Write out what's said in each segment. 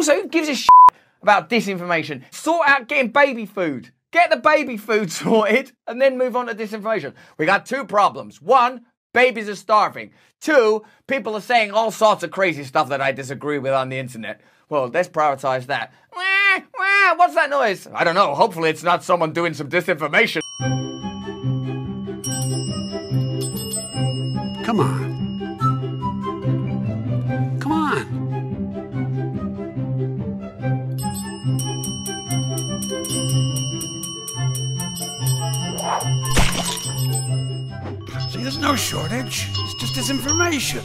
Also, who gives a shit about disinformation? Sort out getting baby food. Get the baby food sorted and then move on to disinformation. We got two problems. One, babies are starving. Two, people are saying all sorts of crazy stuff that I disagree with on the internet. Well, let's prioritize that. Wah, wah, what's that noise? I don't know. Hopefully, it's not someone doing some disinformation. Disinformation.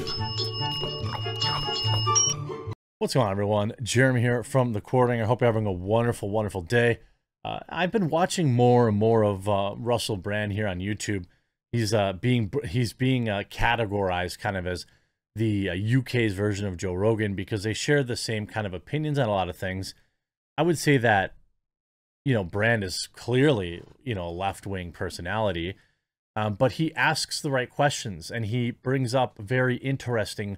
What's going on, everyone? Jeremy here from the Quartering. I hope you're having a wonderful, wonderful day. Uh, I've been watching more and more of uh, Russell Brand here on YouTube. He's uh, being he's being uh, categorized kind of as the UK's uh, version of Joe Rogan because they share the same kind of opinions on a lot of things. I would say that you know Brand is clearly you know a left wing personality, um, but he asks the right questions and he brings up very interesting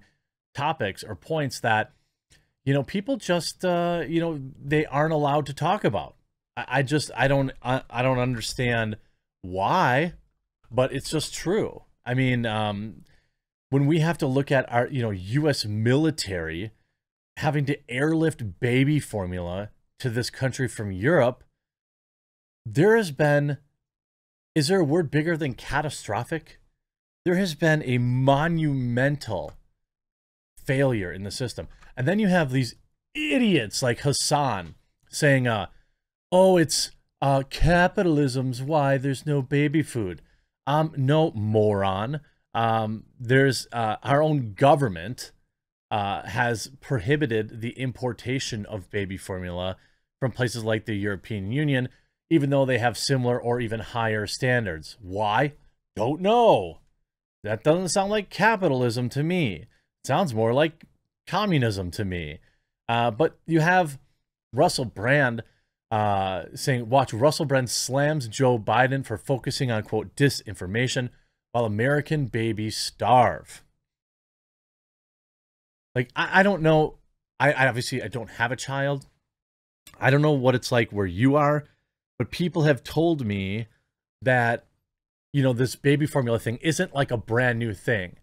topics or points that you know people just uh, you know they aren't allowed to talk about. I, I just I don't I, I don't understand why but it's just true. I mean, um, when we have to look at our, you know, U.S. military having to airlift baby formula to this country from Europe, there has been, is there a word bigger than catastrophic? There has been a monumental failure in the system. And then you have these idiots like Hasan saying, uh, oh, it's uh, capitalism's why there's no baby food. Um, no, moron. Um, there's uh, our own government uh, has prohibited the importation of baby formula from places like the European Union, even though they have similar or even higher standards. Why? Don't know. That doesn't sound like capitalism to me. It sounds more like communism to me. Uh, but you have Russell Brand uh, saying, watch Russell Brand slams Joe Biden for focusing on, quote, disinformation while American babies starve. Like, I, I don't know. I, I obviously, I don't have a child. I don't know what it's like where you are, but people have told me that, you know, this baby formula thing isn't like a brand new thing.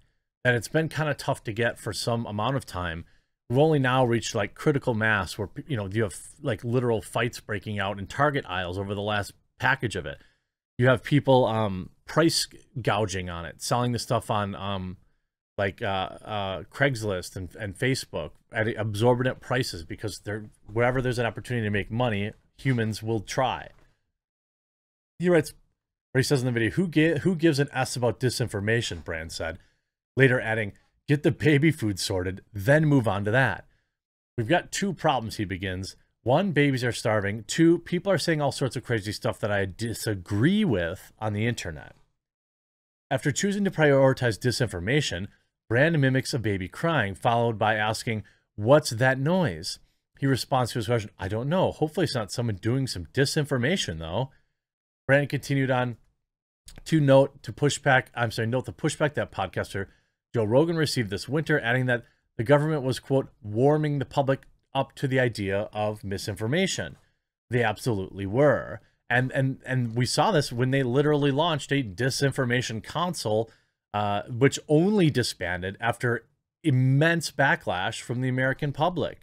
And it's been kind of tough to get for some amount of time we've only now reached like critical mass where you know you have like literal fights breaking out in target aisles over the last package of it you have people um price gouging on it selling the stuff on um like uh, uh craigslist and, and facebook at absorbent prices because they're wherever there's an opportunity to make money humans will try he writes or he says in the video who get who gives an s about disinformation brand said later adding get the baby food sorted, then move on to that. We've got two problems, he begins. One, babies are starving. Two, people are saying all sorts of crazy stuff that I disagree with on the internet. After choosing to prioritize disinformation, Brand mimics a baby crying, followed by asking, What's that noise? He responds to his question, I don't know. Hopefully, it's not someone doing some disinformation, though. Brand continued on to note to pushback, I'm sorry, note the pushback that podcaster Joe Rogan received this winter, adding that the government was, quote, warming the public up to the idea of misinformation. They absolutely were. And and and we saw this when they literally launched a disinformation console, uh, which only disbanded after immense backlash from the American public.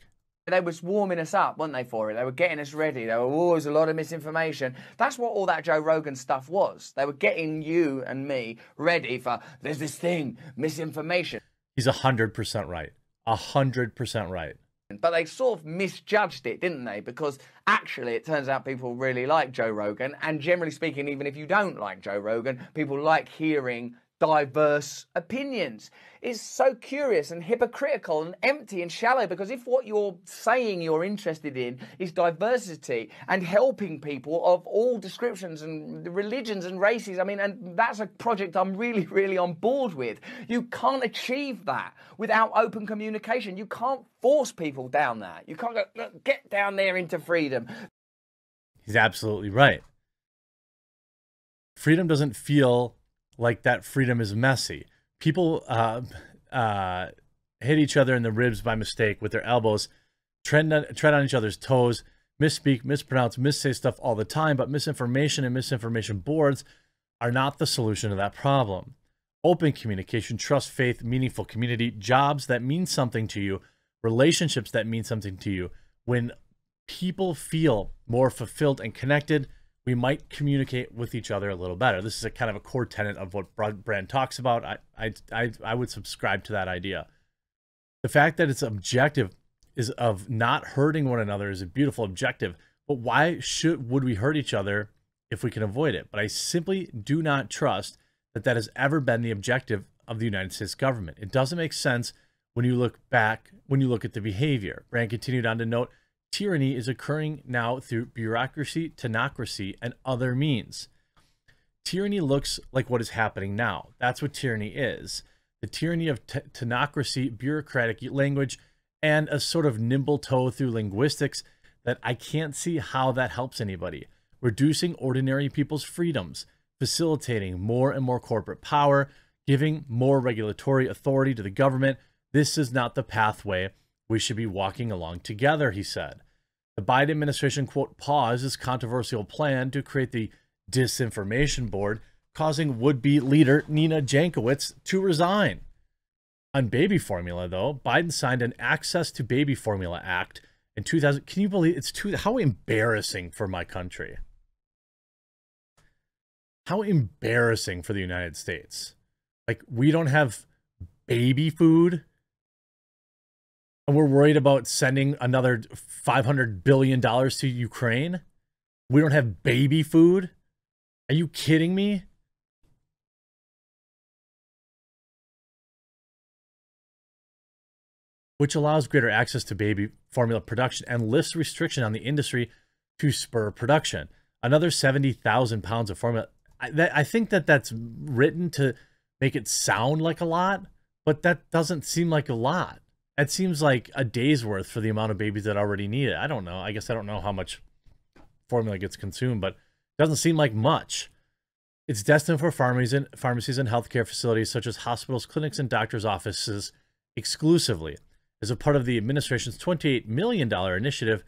They was warming us up, weren't they, for it? They were getting us ready. There was always a lot of misinformation. That's what all that Joe Rogan stuff was. They were getting you and me ready for there's this thing, misinformation. He's a 100% right. A 100% right. But they sort of misjudged it, didn't they? Because actually, it turns out people really like Joe Rogan. And generally speaking, even if you don't like Joe Rogan, people like hearing diverse opinions. It's so curious and hypocritical and empty and shallow because if what you're saying you're interested in is diversity and helping people of all descriptions and religions and races, I mean, and that's a project I'm really, really on board with. You can't achieve that without open communication. You can't force people down that. You can't go, get down there into freedom. He's absolutely right. Freedom doesn't feel like that freedom is messy. People uh, uh, hit each other in the ribs by mistake with their elbows. tread on, tread on each other's toes, misspeak, mispronounce, missay stuff all the time, but misinformation and misinformation boards are not the solution to that problem. Open communication, trust, faith, meaningful community, jobs that mean something to you, relationships that mean something to you. When people feel more fulfilled and connected, we might communicate with each other a little better. This is a kind of a core tenet of what Brand talks about. I, I, I, I would subscribe to that idea. The fact that it's objective is of not hurting one another is a beautiful objective. But why should would we hurt each other if we can avoid it? But I simply do not trust that that has ever been the objective of the United States government. It doesn't make sense when you look back, when you look at the behavior. Brand continued on to note tyranny is occurring now through bureaucracy, technocracy, and other means. Tyranny looks like what is happening now. That's what tyranny is. The tyranny of t- technocracy, bureaucratic language, and a sort of nimble toe through linguistics that I can't see how that helps anybody. Reducing ordinary people's freedoms, facilitating more and more corporate power, giving more regulatory authority to the government. This is not the pathway we should be walking along together, he said. The Biden administration, quote, paused its controversial plan to create the Disinformation Board, causing would be leader Nina Jankowicz to resign. On baby formula, though, Biden signed an Access to Baby Formula Act in 2000. Can you believe it's two? How embarrassing for my country. How embarrassing for the United States. Like, we don't have baby food and we're worried about sending another 500 billion dollars to Ukraine. We don't have baby food. Are you kidding me? Which allows greater access to baby formula production and lifts restriction on the industry to spur production. Another 70,000 pounds of formula. I, that, I think that that's written to make it sound like a lot, but that doesn't seem like a lot. It seems like a day's worth for the amount of babies that already need it. I don't know. I guess I don't know how much formula gets consumed, but it doesn't seem like much. It's destined for pharmacies and pharmacies and healthcare facilities such as hospitals, clinics, and doctors' offices exclusively as a part of the administration's $28 million initiative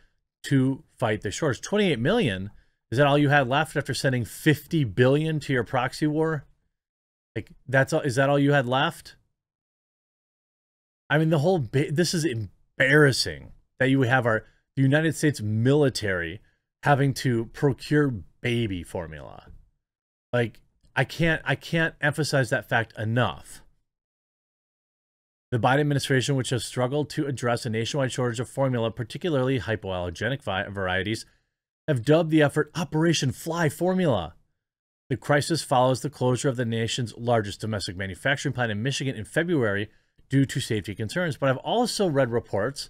to fight the shortage. 28 million? Is that all you had left after sending 50 billion to your proxy war? Like that's all is that all you had left? I mean, the whole ba- this is embarrassing that you have our the United States military having to procure baby formula. Like I can't I can't emphasize that fact enough. The Biden administration, which has struggled to address a nationwide shortage of formula, particularly hypoallergenic varieties, have dubbed the effort Operation Fly Formula. The crisis follows the closure of the nation's largest domestic manufacturing plant in Michigan in February due to safety concerns. But I've also read reports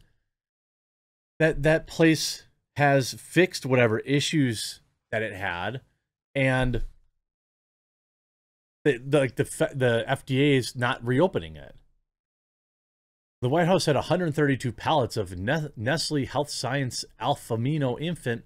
that that place has fixed whatever issues that it had, and the, the like the the FDA is not reopening it. The White House had 132 pallets of Nestle Health Science Alfamino Infant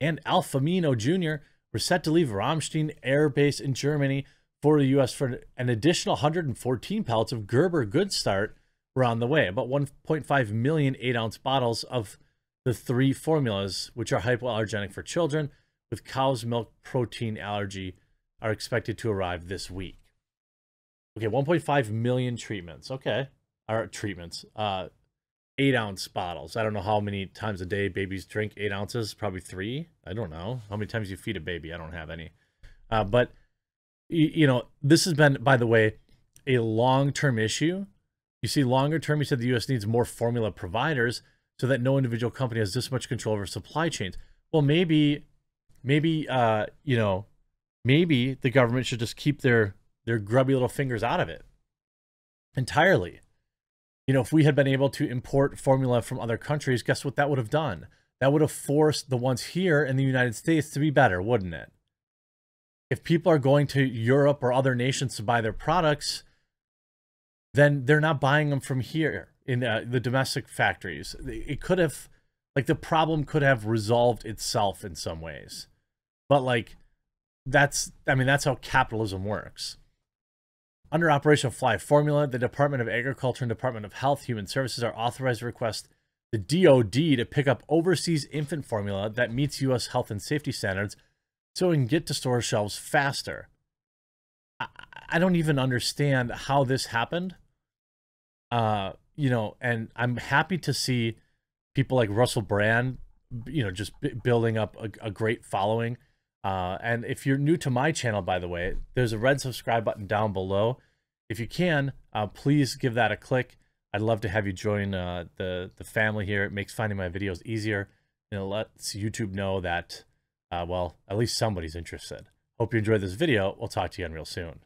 and Alfamino Junior were set to leave Ramstein Air Base in Germany for the U.S. for an additional 114 pallets of Gerber Good Start were on the way. About 1.5 million eight ounce bottles of the three formulas, which are hypoallergenic for children with cow's milk protein allergy, are expected to arrive this week. Okay, 1.5 million treatments. Okay, are treatments. Uh, eight ounce bottles. I don't know how many times a day babies drink eight ounces. Probably three. I don't know how many times you feed a baby. I don't have any. Uh, but you know, this has been, by the way, a long term issue. You see, longer term, you said the U.S. needs more formula providers so that no individual company has this much control over supply chains. Well, maybe, maybe, uh, you know, maybe the government should just keep their their grubby little fingers out of it entirely. You know, if we had been able to import formula from other countries, guess what that would have done? That would have forced the ones here in the United States to be better, wouldn't it? If people are going to Europe or other nations to buy their products, then they're not buying them from here in uh, the domestic factories. It could have, like, the problem could have resolved itself in some ways. But, like, that's, I mean, that's how capitalism works. Under Operation Fly Formula, the Department of Agriculture and Department of Health Human Services are authorized to request the DoD to pick up overseas infant formula that meets U.S. health and safety standards so it can get to store shelves faster. I, I don't even understand how this happened. Uh, you know, and I'm happy to see people like Russell Brand, you know, just building up a, a great following. Uh, and if you're new to my channel, by the way, there's a red subscribe button down below. If you can, uh, please give that a click. I'd love to have you join uh, the the family here. It makes finding my videos easier, and it lets YouTube know that, uh, well, at least somebody's interested. Hope you enjoyed this video. We'll talk to you again real soon.